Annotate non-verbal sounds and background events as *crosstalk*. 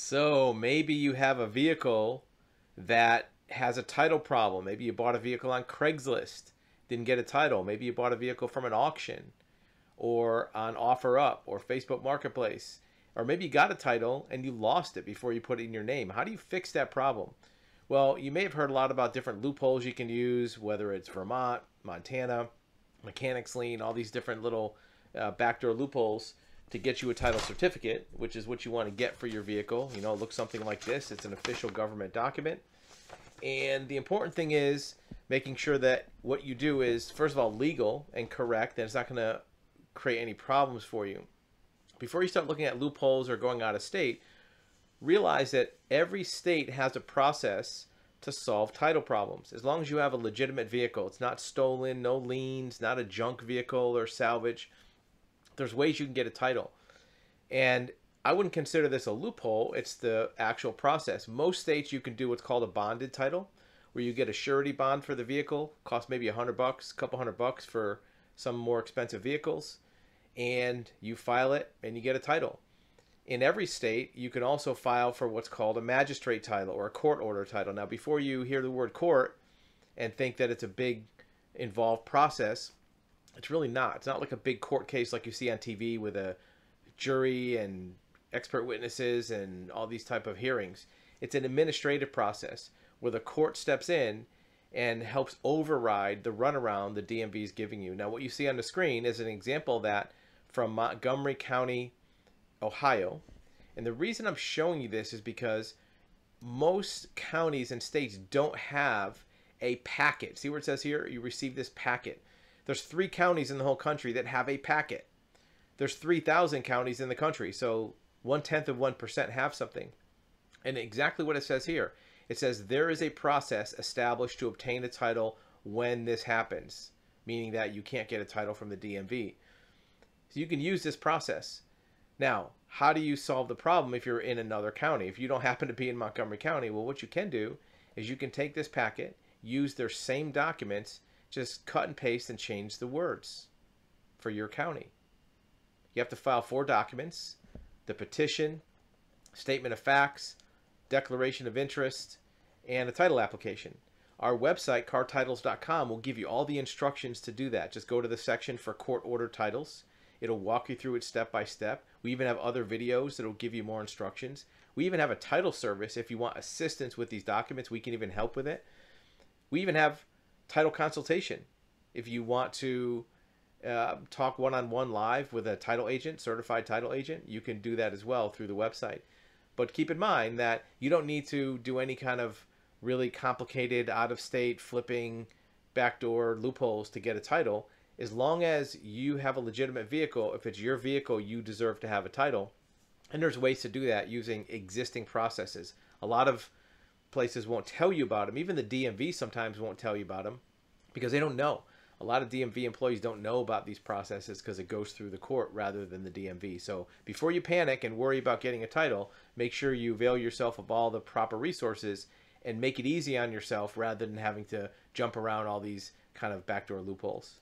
So maybe you have a vehicle that has a title problem. Maybe you bought a vehicle on Craigslist, didn't get a title. Maybe you bought a vehicle from an auction or on OfferUp or Facebook Marketplace. Or maybe you got a title and you lost it before you put it in your name. How do you fix that problem? Well, you may have heard a lot about different loopholes you can use, whether it's Vermont, Montana, mechanics lien, all these different little uh, backdoor loopholes to get you a title certificate, which is what you want to get for your vehicle. You know, it looks something like this. It's an official government document. And the important thing is making sure that what you do is, first of all, legal and correct, and it's not going to create any problems for you. Before you start looking at loopholes or going out of state, realize that every state has a process to solve title problems. As long as you have a legitimate vehicle, it's not stolen, no liens, not a junk vehicle or salvage there's ways you can get a title. And I wouldn't consider this a loophole. It's the actual process. Most states you can do what's called a bonded title, where you get a surety bond for the vehicle, cost maybe a hundred bucks, a couple hundred bucks for some more expensive vehicles, and you file it and you get a title. In every state, you can also file for what's called a magistrate title or a court order title. Now, before you hear the word court and think that it's a big involved process, it's really not. It's not like a big court case like you see on TV with a jury and expert witnesses and all these type of hearings. It's an administrative process where the court steps in and helps override the runaround the DMV is giving you. Now, what you see on the screen is an example of that from Montgomery County, Ohio. And the reason I'm showing you this is because most counties and states don't have a packet. See where it says here? You receive this packet. There's three counties in the whole country that have a packet. There's 3,000 counties in the country, so one tenth of 1% have something. And exactly what it says here it says there is a process established to obtain a title when this happens, meaning that you can't get a title from the DMV. So you can use this process. Now, how do you solve the problem if you're in another county? If you don't *laughs* happen to be in Montgomery County, well, what you can do is you can take this packet, use their same documents, just cut and paste and change the words for your county. You have to file four documents the petition, statement of facts, declaration of interest, and a title application. Our website, cartitles.com, will give you all the instructions to do that. Just go to the section for court order titles. It'll walk you through it step by step. We even have other videos that will give you more instructions. We even have a title service if you want assistance with these documents. We can even help with it. We even have title consultation. If you want to uh, talk one on one live with a title agent, certified title agent, you can do that as well through the website. But keep in mind that you don't need to do any kind of really complicated out of state flipping backdoor loopholes to get a title. As long as you have a legitimate vehicle, if it's your vehicle, you deserve to have a title. And there's ways to do that using existing processes. A lot of places won't tell you about them. Even the DMV sometimes won't tell you about them because they don't know. A lot of DMV employees don't know about these processes because it goes through the court rather than the DMV. So before you panic and worry about getting a title, make sure you avail yourself of all the proper resources and make it easy on yourself rather than having to jump around all these kind of backdoor loopholes.